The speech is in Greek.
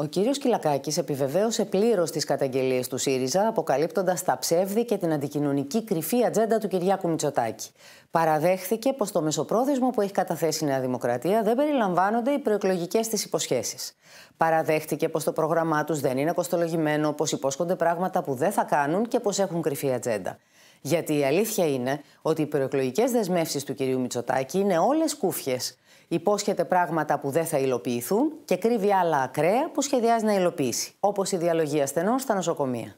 Ο κύριος Κυλακάκης επιβεβαίωσε πλήρως τις καταγγελίες του ΣΥΡΙΖΑ, αποκαλύπτοντας τα ψεύδη και την αντικοινωνική κρυφή ατζέντα του Κυριάκου Μητσοτάκη. Παραδέχθηκε πως στο μεσοπρόθεσμο που έχει καταθέσει η Νέα Δημοκρατία δεν περιλαμβάνονται οι προεκλογικές της υποσχέσεις. Παραδέχτηκε πως το πρόγραμμά τους δεν είναι κοστολογημένο, πως υπόσχονται πράγματα που δεν θα κάνουν και πως έχουν κρυφή ατζέντα. Γιατί η αλήθεια είναι ότι οι προεκλογικές δεσμεύσεις του κυρίου Μητσοτάκη είναι όλες κούφιες υπόσχεται πράγματα που δεν θα υλοποιηθούν και κρύβει άλλα ακραία που σχεδιάζει να υλοποιήσει, όπως η διαλογή ασθενών στα νοσοκομεία.